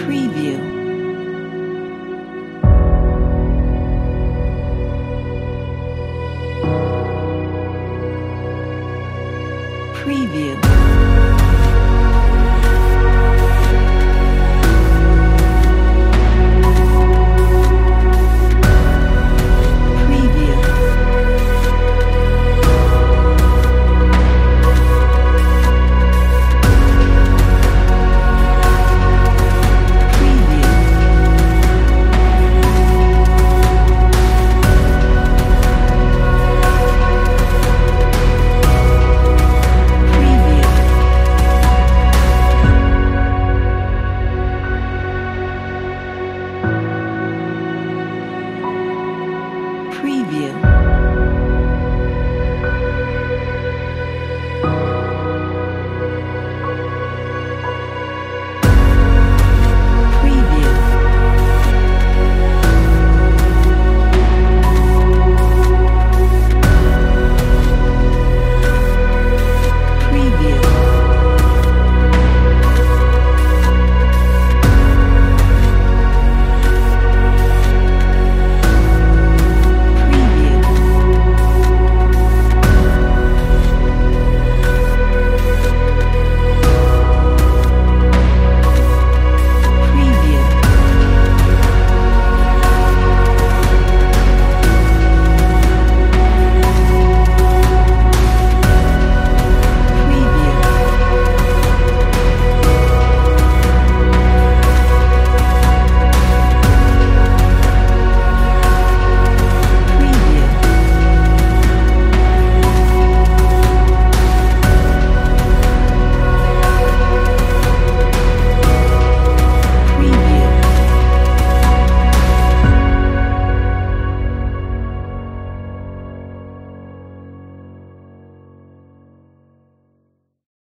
preview. Preview. preview.